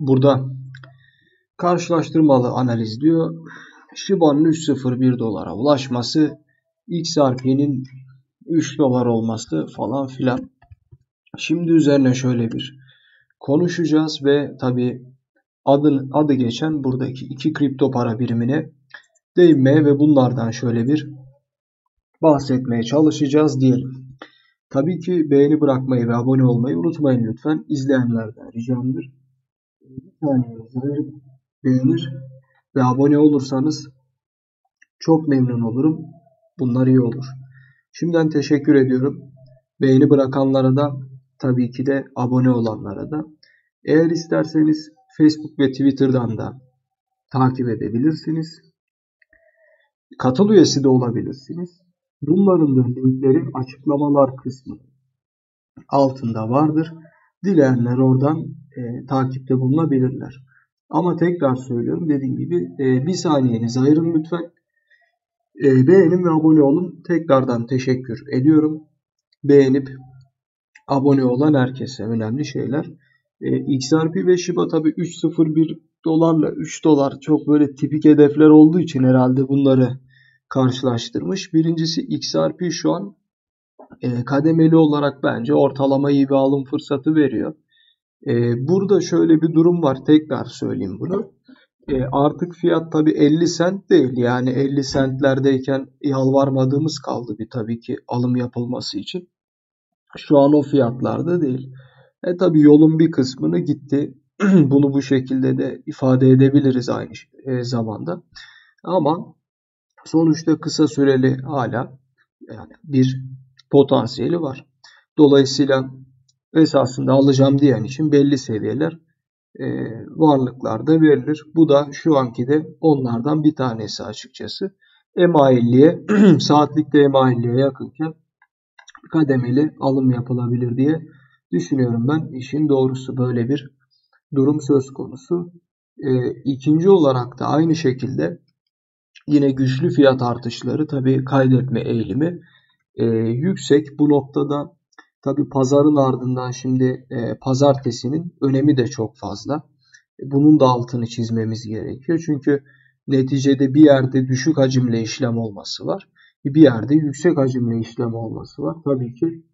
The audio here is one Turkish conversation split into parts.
burada karşılaştırmalı analiz diyor. Shiba'nın 3.01 dolara ulaşması, XRP'nin 3 dolar olması falan filan. Şimdi üzerine şöyle bir konuşacağız ve tabi adı, adı geçen buradaki iki kripto para birimine değinmeye ve bunlardan şöyle bir bahsetmeye çalışacağız diyelim. Tabii ki beğeni bırakmayı ve abone olmayı unutmayın lütfen. İzleyenlerden ricamdır. Saniyenizi beğenir ve abone olursanız çok memnun olurum. Bunlar iyi olur. Şimdiden teşekkür ediyorum. Beğeni bırakanlara da tabii ki de abone olanlara da. Eğer isterseniz Facebook ve Twitter'dan da takip edebilirsiniz. Katıl üyesi de olabilirsiniz. Bunların da linkleri açıklamalar kısmı altında vardır. Dileyenler oradan e, takipte bulunabilirler. Ama tekrar söylüyorum dediğim gibi e, bir saniyenizi ayırın lütfen. E, beğenin ve abone olun. Tekrardan teşekkür ediyorum. Beğenip abone olan herkese önemli şeyler. E, XRP ve Shiba tabi 3.01 dolarla 3 dolar çok böyle tipik hedefler olduğu için herhalde bunları karşılaştırmış. Birincisi XRP şu an e, kademeli olarak bence ortalama iyi bir alım fırsatı veriyor. E, burada şöyle bir durum var. Tekrar söyleyeyim bunu. E, artık fiyat tabi 50 sent değil. Yani 50 sentlerdeyken yalvarmadığımız kaldı bir tabii ki alım yapılması için. Şu an o fiyatlarda değil. E tabi yolun bir kısmını gitti. Bunu bu şekilde de ifade edebiliriz aynı e, zamanda. Ama sonuçta kısa süreli hala yani bir potansiyeli var. Dolayısıyla esasında alacağım diyen için belli seviyeler e, varlıklarda verilir. Bu da şu anki de onlardan bir tanesi açıkçası. EMA50'ye saatlikte EMA50'ye yakınken kademeli alım yapılabilir diye düşünüyorum ben. İşin doğrusu böyle bir durum söz konusu. E, ikinci olarak da aynı şekilde yine güçlü fiyat artışları tabii kaydetme eğilimi e, yüksek. Bu noktada tabii pazarın ardından şimdi e, pazartesinin önemi de çok fazla. Bunun da altını çizmemiz gerekiyor. Çünkü neticede bir yerde düşük hacimle işlem olması var. Bir yerde yüksek hacimle işlem olması var. Tabii ki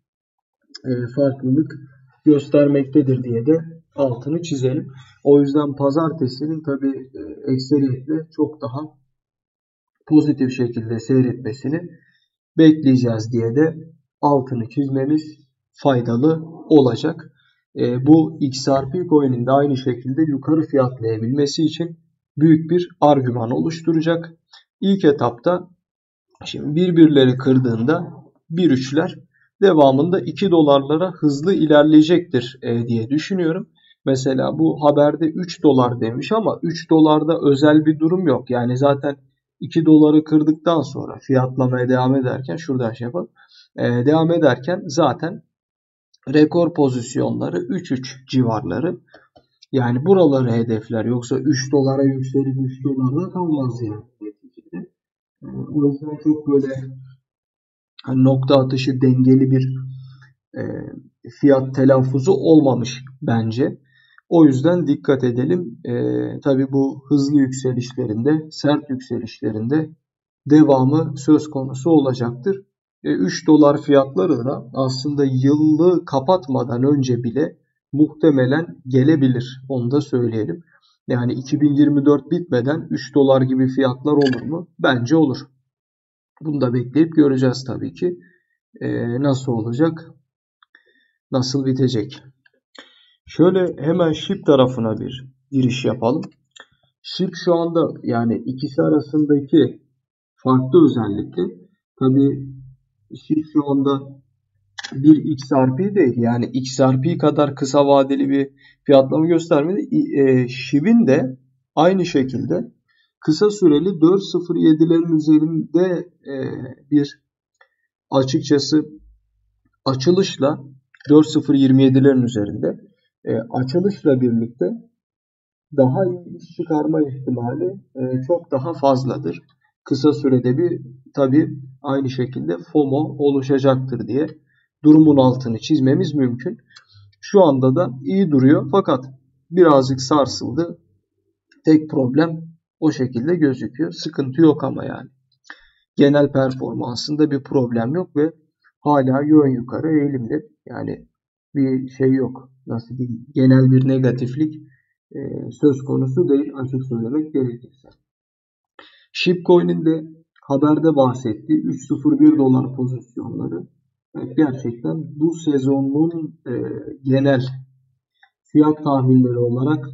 e, farklılık göstermektedir diye de altını çizelim. O yüzden pazartesinin tabi e, ekseriyetle çok daha pozitif şekilde seyretmesini bekleyeceğiz diye de altını çizmemiz faydalı olacak. E, bu XRP coin'in de aynı şekilde yukarı fiyatlayabilmesi için büyük bir argüman oluşturacak. İlk etapta şimdi birbirleri kırdığında 1.3'ler devamında 2 dolarlara hızlı ilerleyecektir e, diye düşünüyorum. Mesela bu haberde 3 dolar demiş ama 3 dolarda özel bir durum yok. Yani zaten 2 doları kırdıktan sonra fiyatlamaya devam ederken şuradan şey yapalım. E, devam ederken zaten rekor pozisyonları 3-3 civarları. Yani buraları hedefler. Yoksa 3 dolara yükselip 3 dolarda kalmaz yani. E, o yüzden çok böyle hani nokta atışı dengeli bir e, fiyat telaffuzu olmamış bence. O yüzden dikkat edelim. E, Tabi bu hızlı yükselişlerinde, sert yükselişlerinde devamı söz konusu olacaktır. E, 3 dolar fiyatları da aslında yılı kapatmadan önce bile muhtemelen gelebilir. Onu da söyleyelim. Yani 2024 bitmeden 3 dolar gibi fiyatlar olur mu? Bence olur. Bunu da bekleyip göreceğiz tabii ki. E, nasıl olacak? Nasıl bitecek? Şöyle hemen SHIP tarafına bir giriş yapalım. SHIP şu anda yani ikisi arasındaki farklı özellikle tabi SHIP şu anda bir XRP değil. Yani XRP kadar kısa vadeli bir fiyatlama göstermedi. E, SHIB'in de aynı şekilde kısa süreli 4.07'lerin üzerinde e, bir açıkçası açılışla 4.027'lerin üzerinde e, açılışla birlikte daha iyi iş çıkarma ihtimali e, çok daha fazladır. Kısa sürede bir tabi aynı şekilde FOMO oluşacaktır diye durumun altını çizmemiz mümkün. Şu anda da iyi duruyor fakat birazcık sarsıldı. Tek problem o şekilde gözüküyor. Sıkıntı yok ama yani. Genel performansında bir problem yok ve hala yön yukarı eğilimli. Yani bir şey yok. Nasıl diyeyim? Genel bir negatiflik e, söz konusu değil açık söylemek gerekirse. Shipcoin'in de haberde bahsettiği 3.01 dolar pozisyonları evet, gerçekten bu sezonun e, genel fiyat tahminleri olarak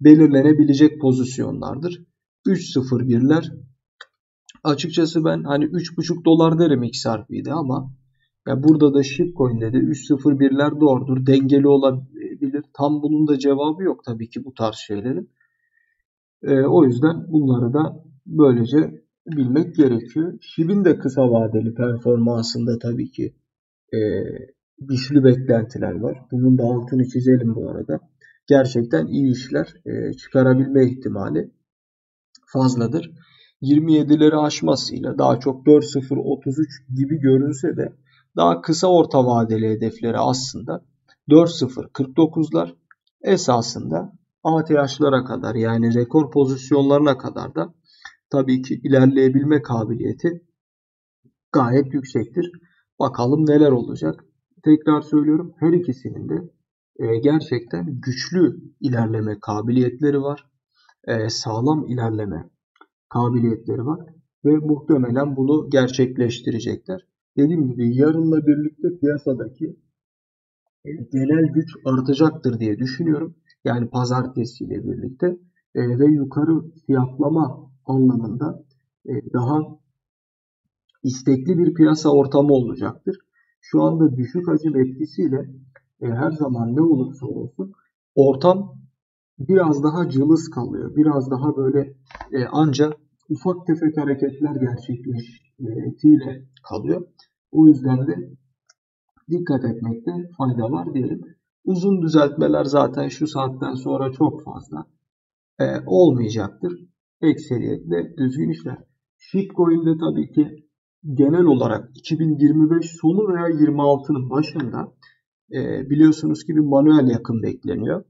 belirlenebilecek pozisyonlardır. 3.01'ler açıkçası ben hani 3.5 dolar derim XRP'de ama ya burada da shitcoin'de de 3.01'ler doğrudur. Dengeli olabilir. Tam bunun da cevabı yok tabii ki bu tarz şeylerin. E, o yüzden bunları da böylece bilmek gerekiyor. SHIB'in de kısa vadeli performansında tabii ki e, güçlü beklentiler var. Bunun da altını çizelim bu arada. Gerçekten iyi işler e, çıkarabilme ihtimali fazladır. 27'leri aşmasıyla daha çok 4.0-33 gibi görünse de daha kısa orta vadeli hedefleri aslında 4.0-49'lar esasında ATH'lara kadar yani rekor pozisyonlarına kadar da tabii ki ilerleyebilme kabiliyeti gayet yüksektir. Bakalım neler olacak. Tekrar söylüyorum her ikisinin de e, gerçekten güçlü ilerleme kabiliyetleri var. E, sağlam ilerleme kabiliyetleri var ve muhtemelen bunu gerçekleştirecekler. Dediğim gibi yarınla birlikte piyasadaki genel güç artacaktır diye düşünüyorum. Yani pazartesiyle birlikte e, ve yukarı fiyatlama anlamında e, daha istekli bir piyasa ortamı olacaktır. Şu anda düşük hacim etkisiyle e, her zaman ne olursa olsun ortam biraz daha cılız kalıyor. Biraz daha böyle e, ancak ufak tefek hareketler gerçekleştiğiyle kalıyor. O yüzden de dikkat etmekte fayda var diyelim. Uzun düzeltmeler zaten şu saatten sonra çok fazla e, olmayacaktır. Ekseriyetle düzgün işler. Shitcoin'de tabii ki genel olarak 2025 sonu veya 26'nın başında e, biliyorsunuz ki bir manuel yakın bekleniyor.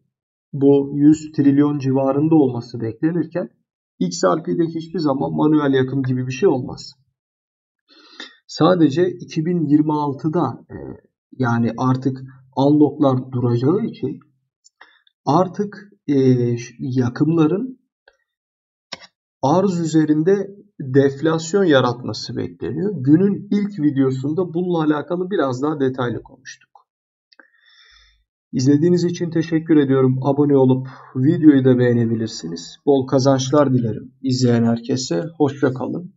Bu 100 trilyon civarında olması beklenirken XRP'de hiçbir zaman manuel yakın gibi bir şey olmaz. Sadece 2026'da e, yani artık unlocklar duracağı için artık e, yakımların arz üzerinde deflasyon yaratması bekleniyor. Günün ilk videosunda bununla alakalı biraz daha detaylı konuştuk. İzlediğiniz için teşekkür ediyorum. Abone olup videoyu da beğenebilirsiniz. Bol kazançlar dilerim izleyen herkese. Hoşça kalın.